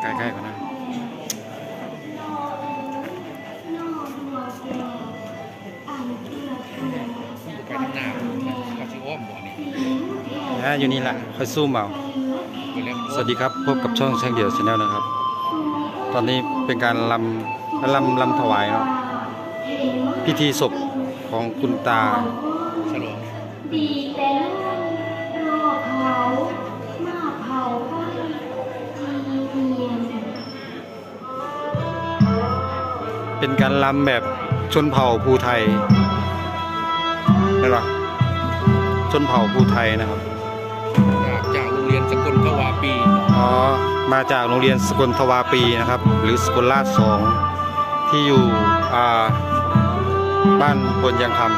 ใกล้ๆกันนะไปทางหน้าเขาชื่ออ้อมบ่อนี่นะอยู่นี่แหละคอยสู้เมา สวัสดีครับพบกับช่องช่างเดี่ยวชาแนลนะครับ ตอนนี้เป็นการลำลำลำถวายเนาะพิธีศพของคุณตาฉลอง เป็นการลำแบบชนเผ่าภูไทยเห็นปะชนเผ่าภูไทยนะครับ จากจากโรงเรียนสกลทวาปีอ๋อมาจากโรงเรียนสกลทวาปีนะครับ หรือสกลราชสองที่อยู่อ่าบ้านพลยังคำ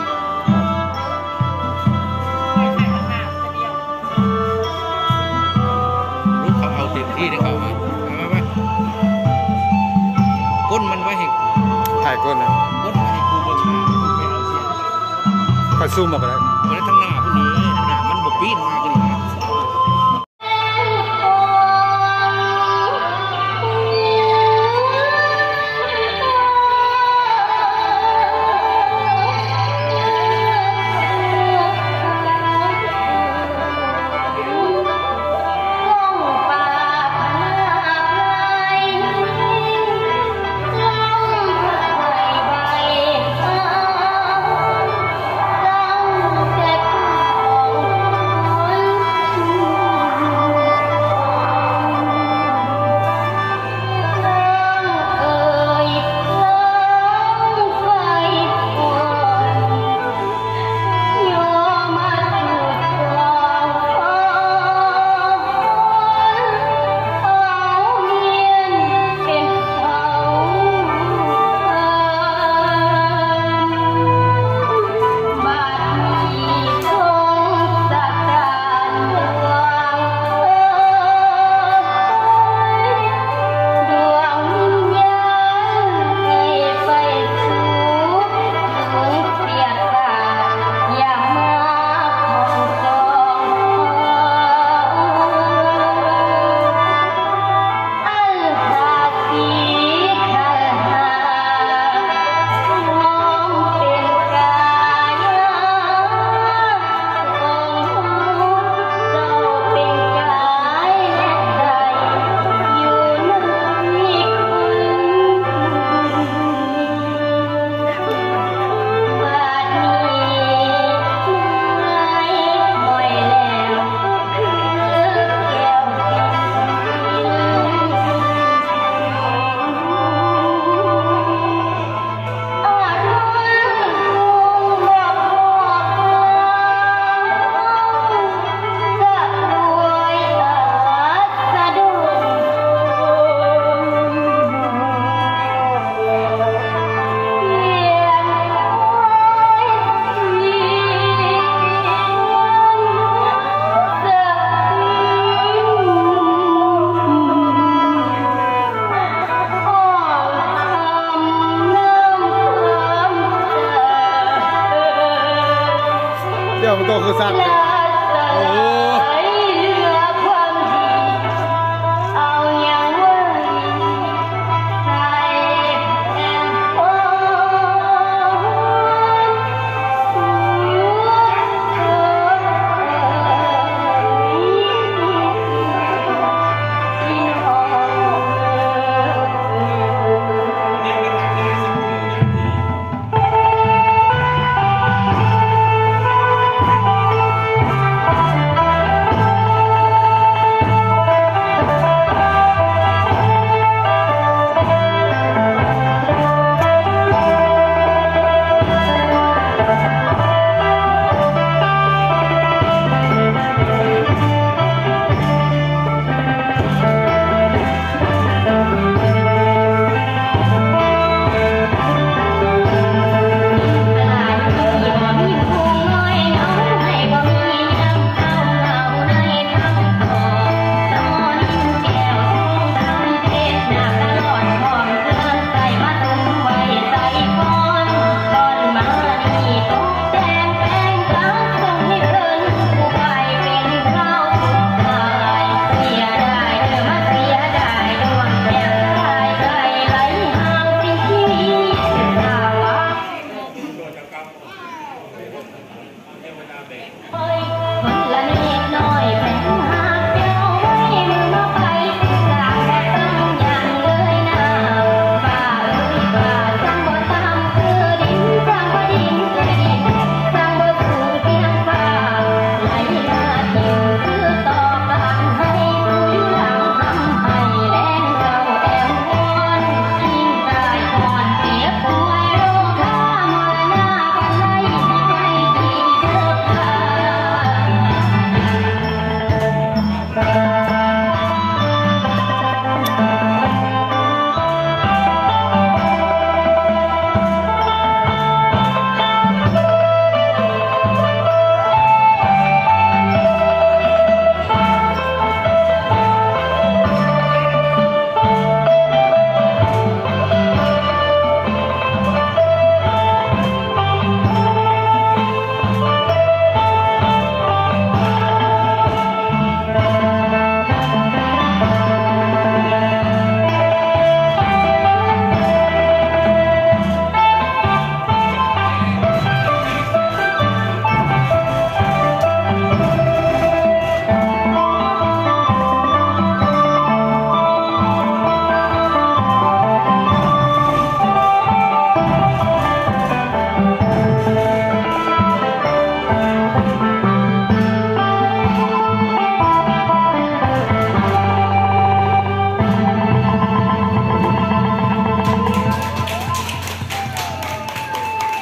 รู้เขาเอาเต็มที่ได้เขาายก้นนะก้นไว้ให้กูเบิ่งหน้ากูไปเอาเสียงค่อยซูมมาไปแล้วมาได้ทางหน้าพวกนี้ทางหน้ามันบกปีนมากเลย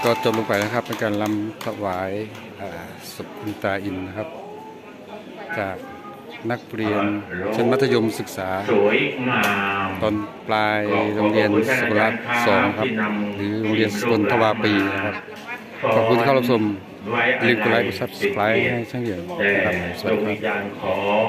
็จมลงไปนะครับเป็นการลำถวายศพคุณตาอินนะครับ จากนักเรียนชั้นมัธยมศึกษา ตอนปลายโรงเรียนสกุลสองครับ หรือโรงเรียนสกลทวาปีนะครับ ขอบคุณที่เข้ารับชมอย่าลืมกดไลค์กดซับสไครต์ให้ช่างเหี่ยวแต่นะครับสวัสดีงครับวิญญาณของ